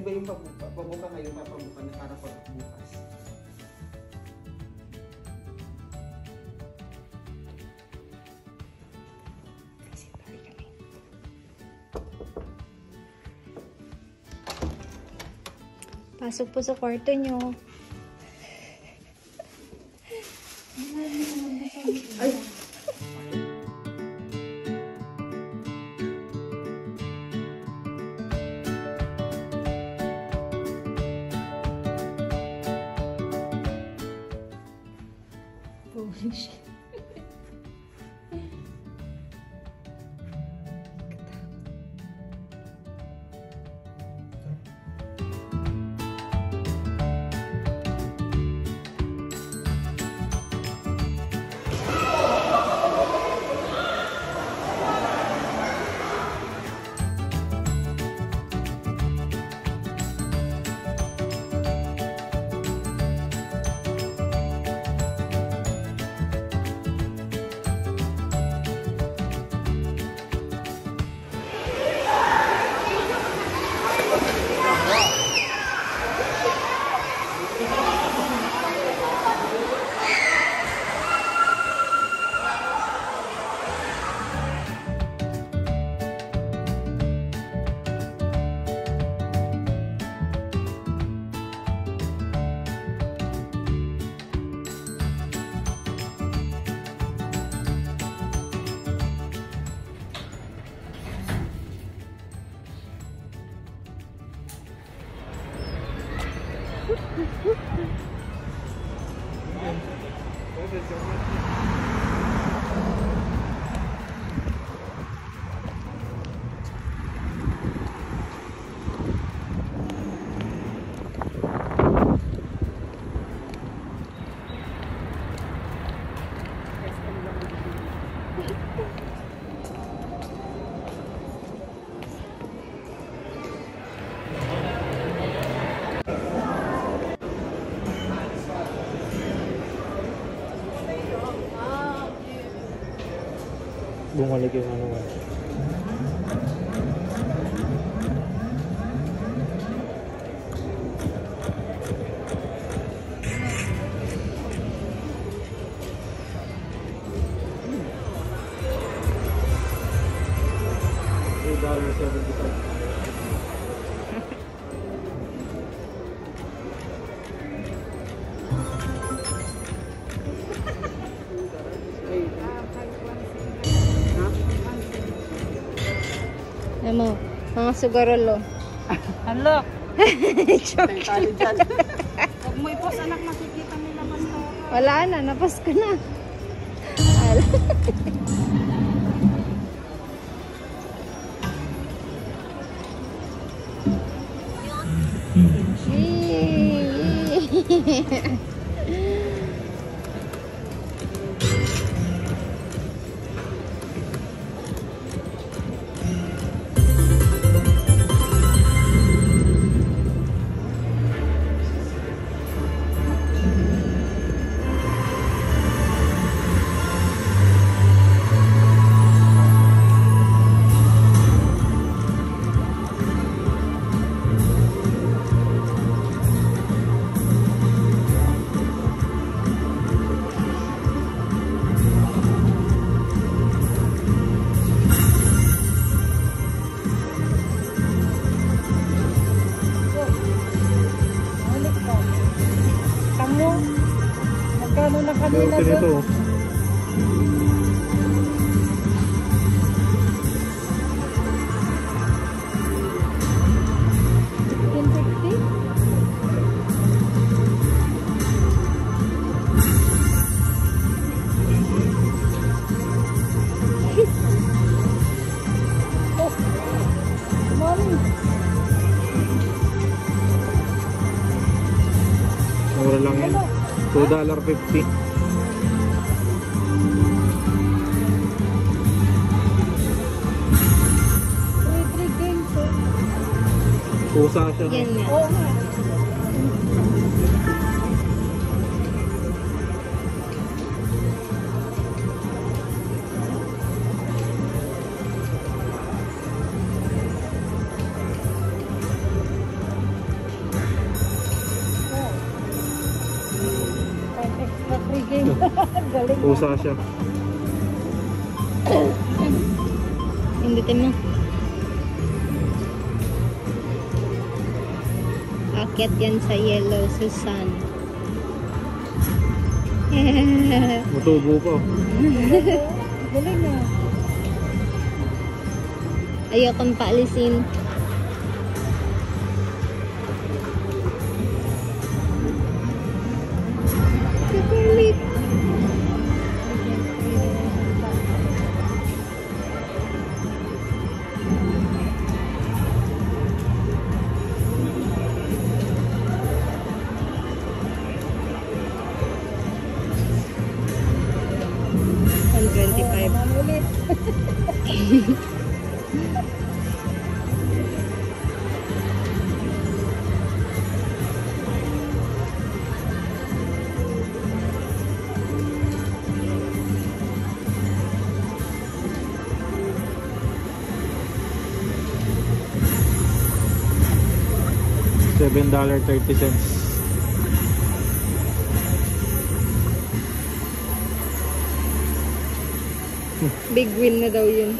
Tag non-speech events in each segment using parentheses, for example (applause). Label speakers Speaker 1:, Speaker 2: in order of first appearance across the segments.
Speaker 1: Pwede ba yung pabuka, pabuka kayo, papabuka na para pag bukas?
Speaker 2: Pasok po sa kwarto nyo. Shit.
Speaker 3: Bumalik yung ano.
Speaker 2: Alam mo, mga sugarolo.
Speaker 4: Hala, (laughs)
Speaker 2: Joke.
Speaker 1: Tali dyan.
Speaker 4: huwag mo ipos anak makikita nila to.
Speaker 2: Wala na, napas ko na. Ala. (laughs)
Speaker 4: magkano na
Speaker 3: nito.
Speaker 4: Mami,
Speaker 3: Mura lang yan. $2.50. Pusa siya.
Speaker 2: Yan na.
Speaker 4: Oo nga. Galing.
Speaker 3: Pusa siya.
Speaker 2: Hindi tayo Akit yan sa yellow, Susan. (laughs)
Speaker 3: Matubo pa.
Speaker 4: Galing na.
Speaker 2: Ayokong paalisin.
Speaker 3: Seven dollar thirty cents.
Speaker 2: Big win na daw yun.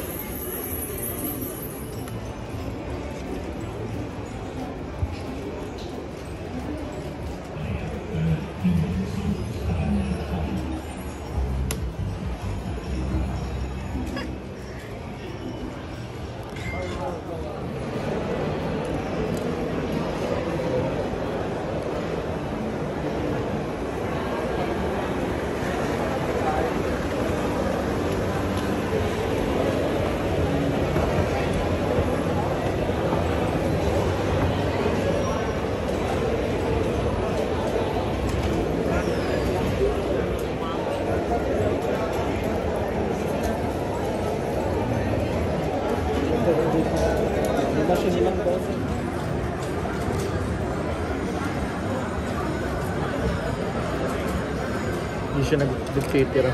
Speaker 1: Hindi siya
Speaker 3: nag-titira.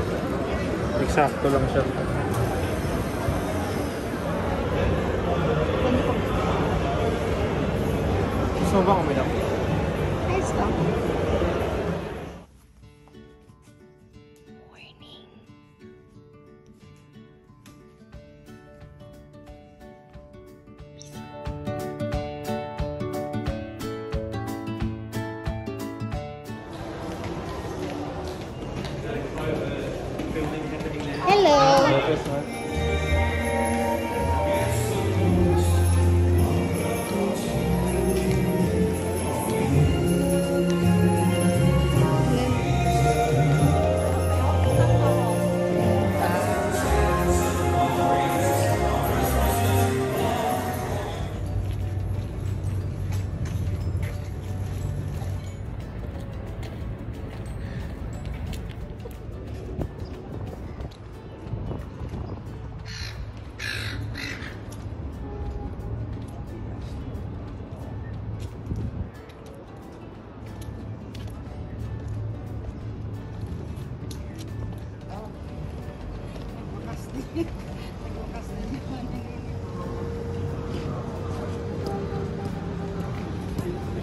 Speaker 3: Eksakto lang siya.
Speaker 1: Gusto ba uminom?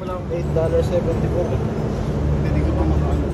Speaker 1: Walang $8.74. Hindi ko pa makaano.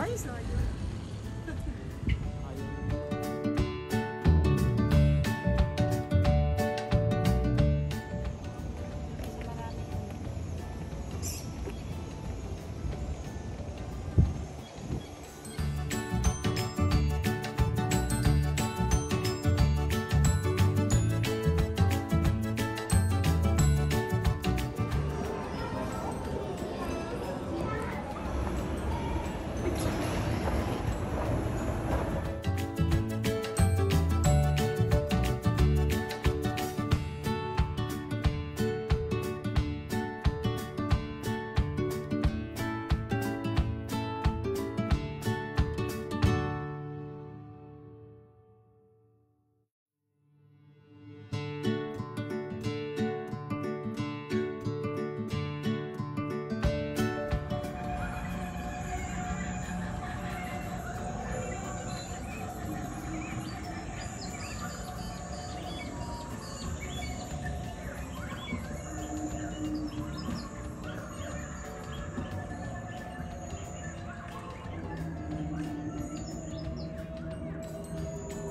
Speaker 2: why Sorry, that?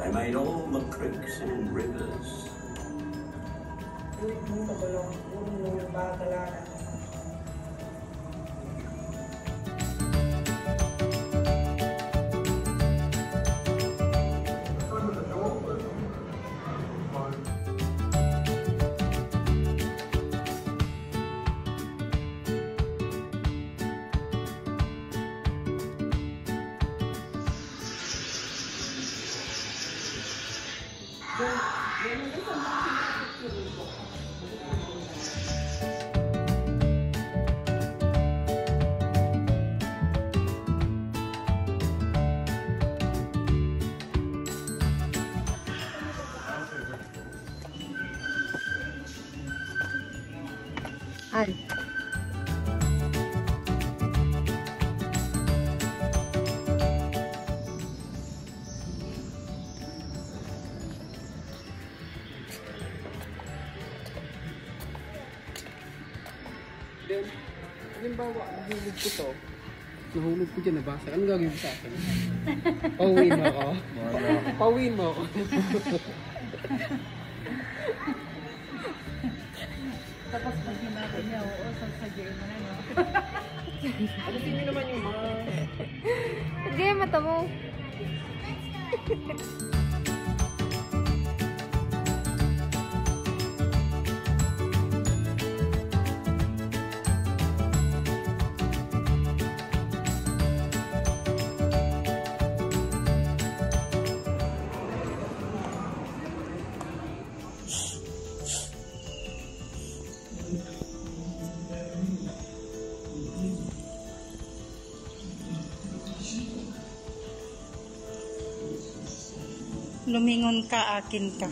Speaker 5: They made all the creeks and rivers.
Speaker 2: Dan untuk 是
Speaker 1: Then, halimbawa, nahulog ko to. Nahulog ko dyan, nabasa. Ano gagawin mo sa akin? Pauwiin mo ako. (laughs) Pauwiin mo ako.
Speaker 4: Tapos pag hinabi niya, oo, sasadyain mo na, no?
Speaker 1: Alisin niyo naman yung mga...
Speaker 2: Hindi, mata mo.
Speaker 4: Lumingon ka, akin ka.